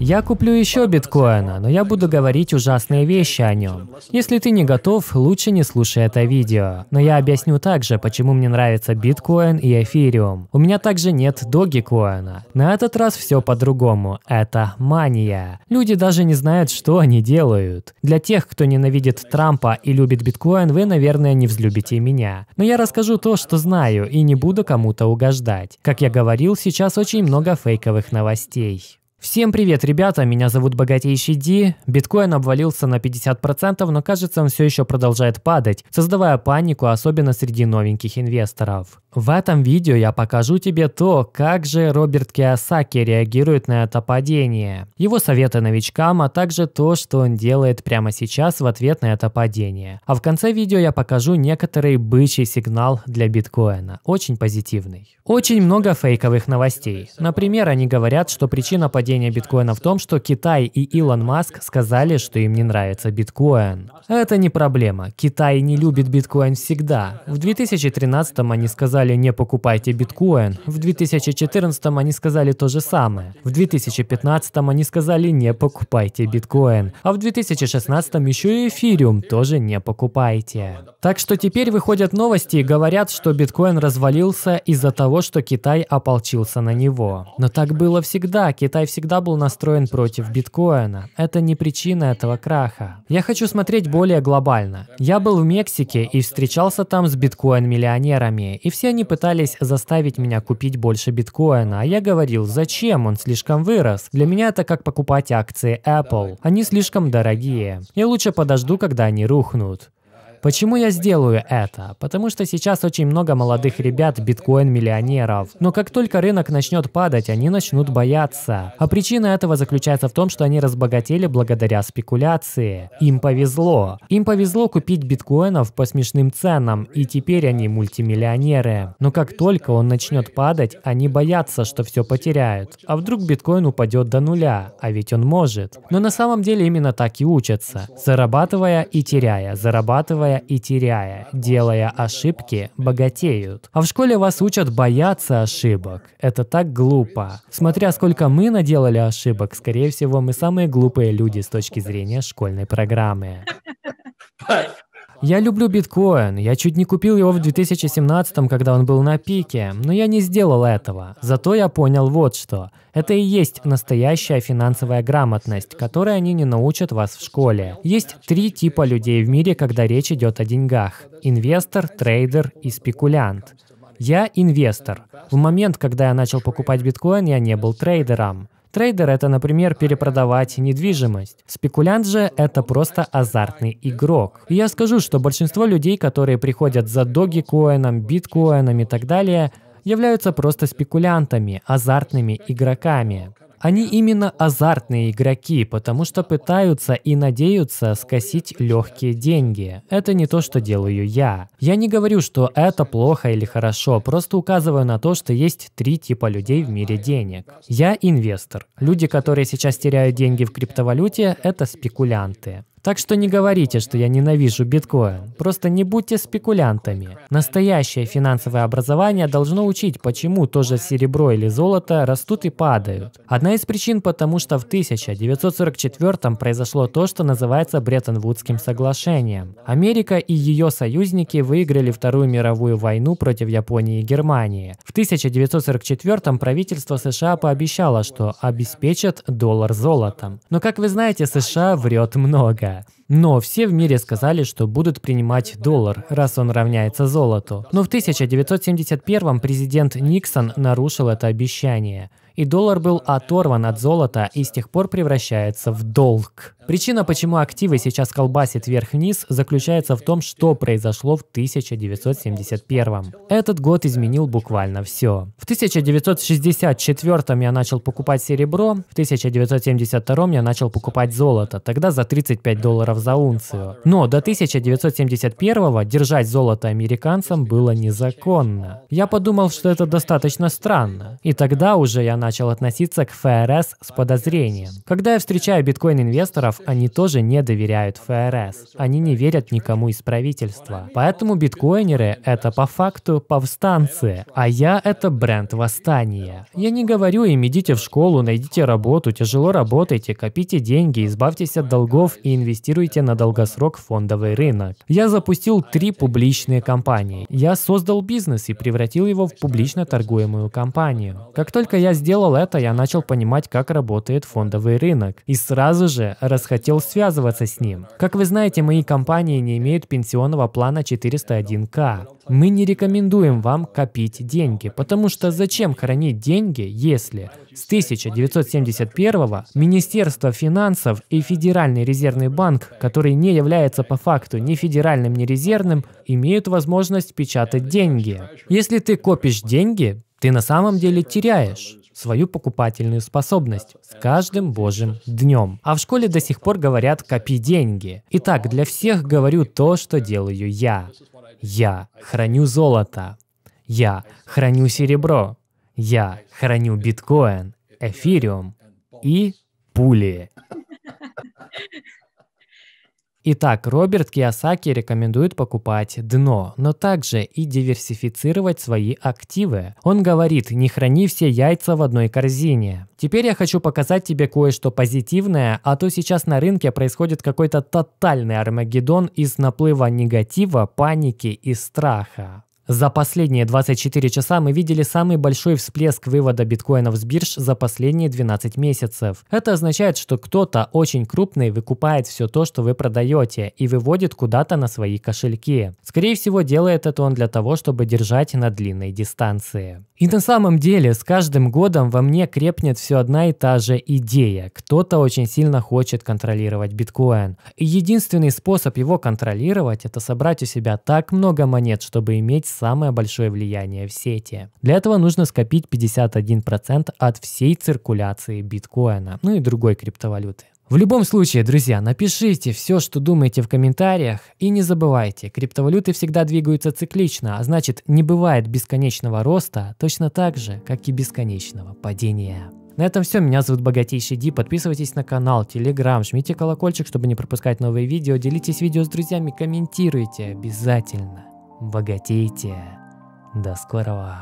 Я куплю еще биткоина, но я буду говорить ужасные вещи о нем. Если ты не готов, лучше не слушай это видео. Но я объясню также, почему мне нравится биткоин и эфириум. У меня также нет догикоина. На этот раз все по-другому. Это мания. Люди даже не знают, что они делают. Для тех, кто ненавидит Трампа и любит биткоин, вы, наверное, не взлюбите меня. Но я расскажу то, что знаю, и не буду кому-то угождать. Как я говорил, сейчас очень много фейковых новостей. Всем привет, ребята, меня зовут Богатейший Ди. Биткоин обвалился на 50%, но кажется он все еще продолжает падать, создавая панику, особенно среди новеньких инвесторов. В этом видео я покажу тебе то, как же Роберт Киосаки реагирует на это падение, его советы новичкам, а также то, что он делает прямо сейчас в ответ на это падение. А в конце видео я покажу некоторый бычий сигнал для биткоина, очень позитивный. Очень много фейковых новостей. Например, они говорят, что причина падения биткоина в том, что Китай и Илон Маск сказали, что им не нравится биткоин. Это не проблема. Китай не любит биткоин всегда. В 2013 они сказали не покупайте биткоин. В 2014 они сказали то же самое. В 2015 они сказали не покупайте биткоин. А в 2016 еще и эфириум тоже не покупайте. Так что теперь выходят новости и говорят, что биткоин развалился из-за того, что Китай ополчился на него. Но так было всегда. Китай всегда был настроен против биткоина. Это не причина этого краха. Я хочу смотреть более глобально. Я был в Мексике и встречался там с биткоин-миллионерами, и все они пытались заставить меня купить больше биткоина, а я говорил, зачем, он слишком вырос. Для меня это как покупать акции Apple. Они слишком дорогие. Я лучше подожду, когда они рухнут. Почему я сделаю это? Потому что сейчас очень много молодых ребят, биткоин-миллионеров. Но как только рынок начнет падать, они начнут бояться. А причина этого заключается в том, что они разбогатели благодаря спекуляции. Им повезло. Им повезло купить биткоинов по смешным ценам, и теперь они мультимиллионеры. Но как только он начнет падать, они боятся, что все потеряют. А вдруг биткоин упадет до нуля? А ведь он может. Но на самом деле именно так и учатся. Зарабатывая и теряя, зарабатывая и теряя, делая ошибки, богатеют. А в школе вас учат бояться ошибок. Это так глупо. Смотря сколько мы наделали ошибок, скорее всего, мы самые глупые люди с точки зрения школьной программы. Я люблю биткоин. Я чуть не купил его в 2017, когда он был на пике, но я не сделал этого. Зато я понял вот что. Это и есть настоящая финансовая грамотность, которой они не научат вас в школе. Есть три типа людей в мире, когда речь идет о деньгах. Инвестор, трейдер и спекулянт. Я инвестор. В момент, когда я начал покупать биткоин, я не был трейдером. Трейдер — это, например, перепродавать недвижимость. Спекулянт же — это просто азартный игрок. И я скажу, что большинство людей, которые приходят за догикоином, биткоином и так далее, являются просто спекулянтами, азартными игроками. Они именно азартные игроки, потому что пытаются и надеются скосить легкие деньги. Это не то, что делаю я. Я не говорю, что это плохо или хорошо, просто указываю на то, что есть три типа людей в мире денег. Я инвестор. Люди, которые сейчас теряют деньги в криптовалюте, это спекулянты. Так что не говорите, что я ненавижу биткоин. Просто не будьте спекулянтами. Настоящее финансовое образование должно учить, почему тоже серебро или золото растут и падают. Одна из причин потому, что в 1944 произошло то, что называется Бреттон-Вудским соглашением. Америка и ее союзники выиграли Вторую мировую войну против Японии и Германии. В 1944 правительство США пообещало, что обеспечит доллар золотом. Но, как вы знаете, США врет много. Но все в мире сказали, что будут принимать доллар, раз он равняется золоту. Но в 1971 президент Никсон нарушил это обещание – и доллар был оторван от золота и с тех пор превращается в долг. Причина, почему активы сейчас колбасит вверх-вниз, заключается в том, что произошло в 1971. Этот год изменил буквально все. В 1964 я начал покупать серебро, в 1972 я начал покупать золото, тогда за 35 долларов за унцию. Но до 1971 держать золото американцам было незаконно. Я подумал, что это достаточно странно. И тогда уже я начал относиться к ФРС с подозрением. Когда я встречаю биткоин-инвесторов, они тоже не доверяют ФРС. Они не верят никому из правительства. Поэтому биткоинеры — это по факту повстанцы, а я — это бренд восстания. Я не говорю им, идите в школу, найдите работу, тяжело работайте, копите деньги, избавьтесь от долгов и инвестируйте на долгосрок в фондовый рынок. Я запустил три публичные компании. Я создал бизнес и превратил его в публично торгуемую компанию. Как только я сделал это, я начал понимать, как работает фондовый рынок. И сразу же расхотел связываться с ним. Как вы знаете, мои компании не имеют пенсионного плана 401к. Мы не рекомендуем вам копить деньги, потому что зачем хранить деньги, если с 1971 Министерство финансов и Федеральный резервный банк, который не является по факту ни федеральным, ни резервным, имеют возможность печатать деньги. Если ты копишь деньги, ты на самом деле теряешь свою покупательную способность с каждым божьим днем. А в школе до сих пор говорят «копи деньги». Итак, для всех говорю то, что делаю я. Я храню золото. Я храню серебро. Я храню биткоин, эфириум и пули. Итак, Роберт Киосаки рекомендует покупать дно, но также и диверсифицировать свои активы. Он говорит, не храни все яйца в одной корзине. Теперь я хочу показать тебе кое-что позитивное, а то сейчас на рынке происходит какой-то тотальный армагеддон из наплыва негатива, паники и страха. За последние 24 часа мы видели самый большой всплеск вывода биткоинов с бирж за последние 12 месяцев. Это означает, что кто-то очень крупный выкупает все то, что вы продаете, и выводит куда-то на свои кошельки. Скорее всего, делает это он для того, чтобы держать на длинной дистанции. И на самом деле, с каждым годом во мне крепнет все одна и та же идея. Кто-то очень сильно хочет контролировать биткоин. И единственный способ его контролировать – это собрать у себя так много монет, чтобы иметь самое большое влияние в сети. Для этого нужно скопить 51% от всей циркуляции биткоина, ну и другой криптовалюты. В любом случае, друзья, напишите все, что думаете в комментариях. И не забывайте, криптовалюты всегда двигаются циклично, а значит не бывает бесконечного роста, точно так же, как и бесконечного падения. На этом все. Меня зовут Богатейший Ди. Подписывайтесь на канал, телеграм, жмите колокольчик, чтобы не пропускать новые видео. Делитесь видео с друзьями, комментируйте обязательно. Богатейте. До скорого.